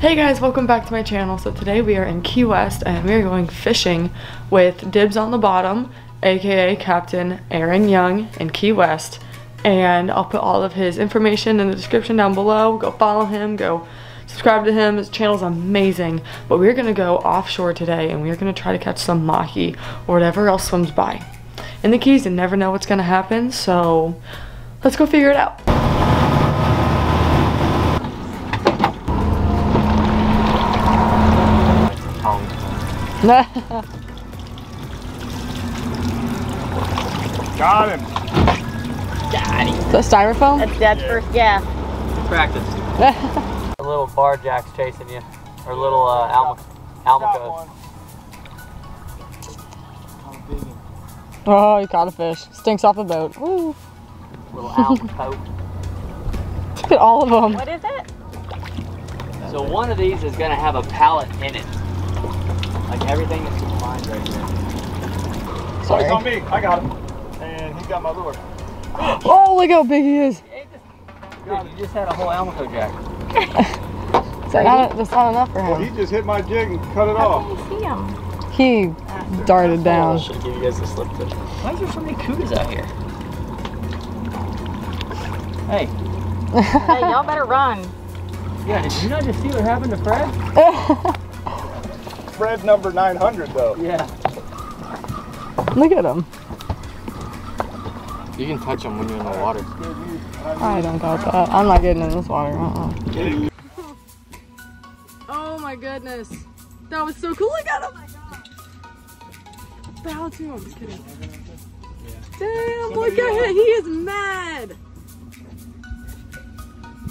Hey guys, welcome back to my channel. So today we are in Key West and we are going fishing with Dibs on the Bottom, aka Captain Aaron Young in Key West. And I'll put all of his information in the description down below. Go follow him, go subscribe to him. His channel's amazing. But we're gonna go offshore today and we're gonna try to catch some mahi or whatever else swims by. In the Keys, you never know what's gonna happen, so let's go figure it out. Got him. Got him. The styrofoam? That's Dad's first, yeah. practice. a little bar jacks chasing you, or little uh, alma, almacos. Oh, you caught a fish. Stinks off the boat. Woo. Little almaco. Look at all of them. What is it? so one of these is gonna have a pallet in it. Like everything is combined right here. Oh, he's on me. I got him. And he got my lure. Oh, look how big he is. Dude, you just had a whole almaco jack. Not, that's not enough for Well, him. he just hit my jig and cut it off. see him. He darted down. Should give you guys a slip fish. Why is there so many cougars out here? Hey, Hey, y'all better run. yeah, did you not just see what happened to Fred? Fred number 900 though. Yeah. Look at him. You can touch them when you're in the water. I don't got that. I'm not getting in this water. Uh-uh. Oh my goodness. That was so cool. Look at him. Balance him. I'm just kidding. Damn, look at him. He is mad.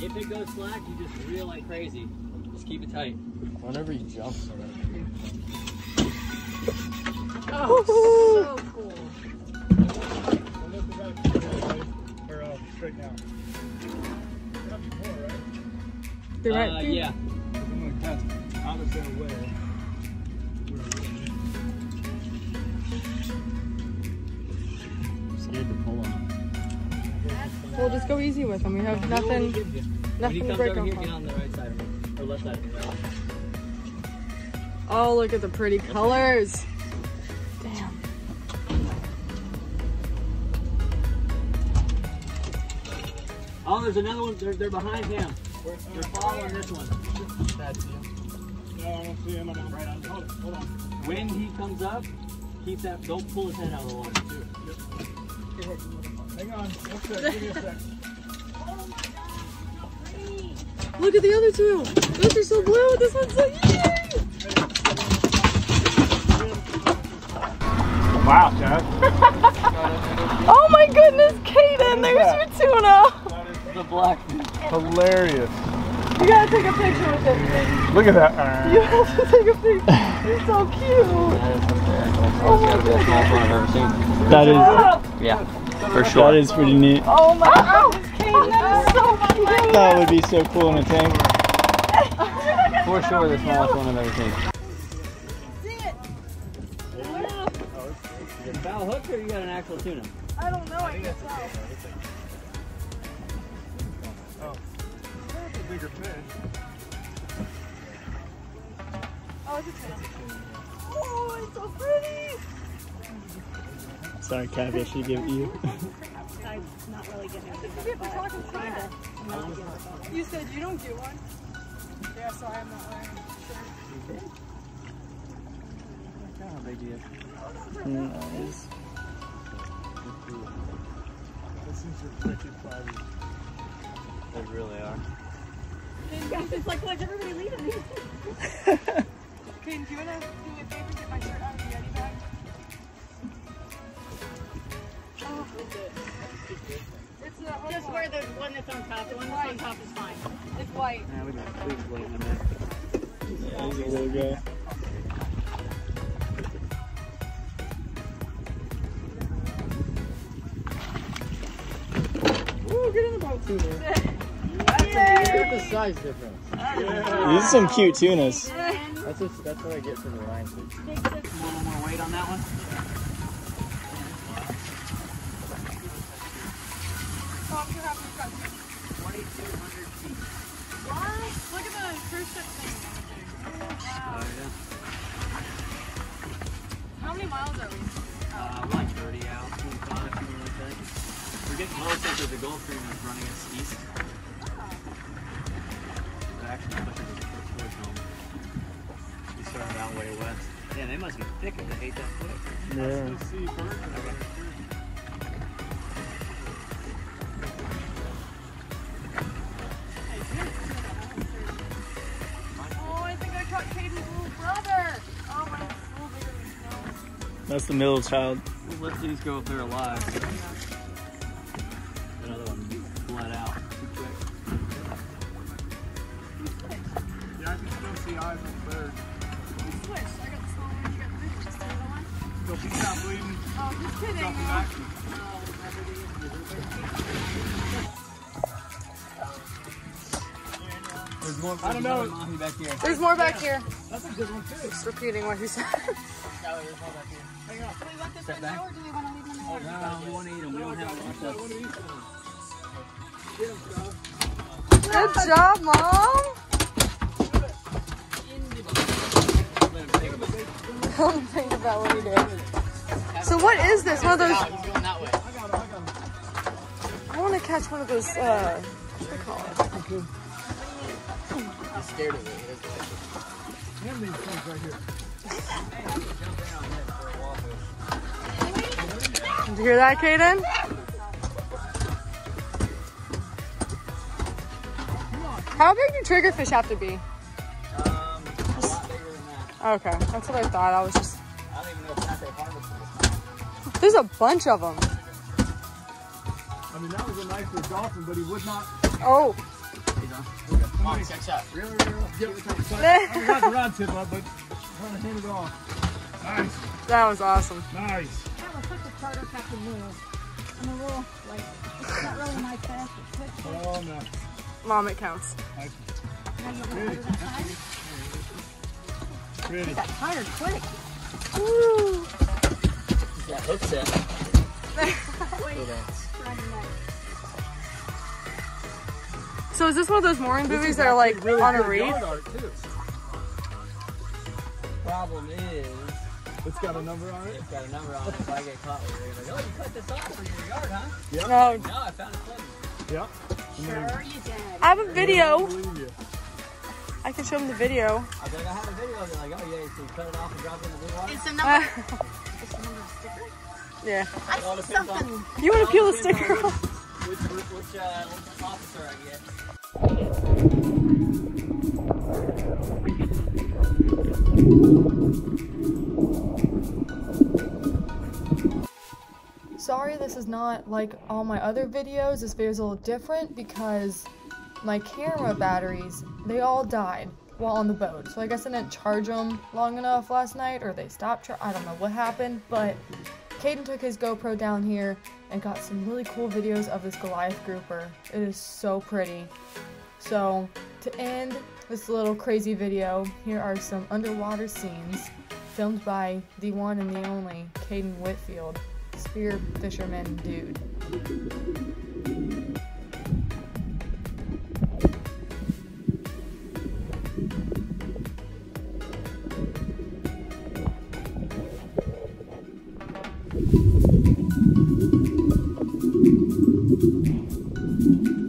If it goes slack, you just reel like crazy. Just keep it tight. Whenever he jumps, Oh, so cool. Or, straight now. They're right Uh, yeah. I'm gonna catch him. I'm gonna say away. scared to pull him. We'll just go easy with him. We have nothing, nothing to break get on. the right side of. Or left side of. Oh, look at the pretty colors. Oh, there's another one. They're, they're behind him. They're following this one. No, I don't see him. I'm right on. Hold, hold on. When he comes up, keep that. Don't pull his head out of the water. Hang on. One sec. Give me a sec. Look at the other two. Those are so blue. This one's so yay. Wow, Chad. Oh my goodness, Kaden, there's your tuna. The black. Hilarious. You gotta take a picture with it. Look at that. You have to take a picture. He's so cute. Oh my god. Smallest one I've ever seen. That is Yeah, for sure. that is pretty neat. Oh my oh, goodness, oh, Kaden, that is so cute. That would be so cool in a tank. For sure, the smallest one I've ever seen. Is it bow hook or you got an actual tuna? I don't know, I guess so. Bigger fish. Oh, it's a tuna. Oh, it's so pretty. Sorry, Kathy, I should give it you. Forget we're talking smack. You said you don't get one. Yeah, so I'm not wearing a shirt. How big he is. Nice. This is your wicked fiber. They really are. It's like, why's everybody leaving me? Kaden, do you wanna do me a favor, get my shirt out of the Yeti bag? Oh, it's the whole Just wear the one that's on top. The one that's on top is fine. It's white. Yeah, we got please wait in a minute. Yeah, he's a little guy. Ooh, get in the boat. size difference. Yeah. These are some cute tunas. That's, that's what I get from the line. A little more weight on that one. Look at the thing How many miles we? Uh, like 30 out, 25, something like that. We're getting closer to the Gulf Stream is running us east. But actually, pushes us towards home. We started down way west. Yeah, they must be thick if they hate that quick. Yeah. Oh, I think I caught Caden's little brother. Oh, my little baby. That's the middle child. We'll let these go if they're alive. Can see eyes on the bird. Swish. I got the small one. You got the big one. Just the other one. So if he's not bleeding, Oh, just kidding. drop him back. There's more. I don't know. Mahi back here. There's more back here. That's a good one too. Just repeating what he said. Do we want this Step right back. now or do we want to leave them in the water? No, we want to eat them. We don't have much One of of. Good job, mom. Don't think about what he did. So what is this? One of those? I want to catch one of those. Uh, what do they call it? He's scared of it. Hand these things right here. Did you hear that, Kaden? How big do triggerfish have to be? Okay, that's what I thought. I was just. I don't even know if that's a harvest. There's a bunch of them. I mean, that was a nicer dolphin, but he would not. Oh. Mom, check out. Really, really? Give it a touch. I got the rod tip up, but I'm trying to hand it off. Nice, That was awesome. nice. That was such a charter captain move. I'm a little, like, it's not really my fast, but quick, quick. Oh no. Mom, it counts. Nice. And then you want to side. Pretty. Got tired quick. Woo. Yeah, hook set. Running. So is this one of those mooring buoys that are like Really on a good reef? yard art, too. Problem is, It's got a number on it. it's got a number on it. If I get caught with it, like, oh, you cut this off for your yard, huh? Yeah. No. No, I found it floating. Yep. Sure you did. I have a video. Believe you. I can show them the video. I was like, I have a video of it. Like, oh, yeah, so you cut it off and drop it in the blue water? Is the number, is the number sticker? yeah. I all see depends on- something. You want to peel the sticker off? Which, which, which, uh, which officer I get? Sorry this is not like all my other videos. This video is a little different because my camera batteries, they all died while on the boat. So I guess I didn't charge them long enough last night or they stopped char- I don't know what happened, but Caden took his GoPro down here and got some really cool videos of this Goliath grouper. It is so pretty. So to end this little crazy video, here are some underwater scenes filmed by the one and the only Caden Whitfield, spear fisherman dude. Thank you.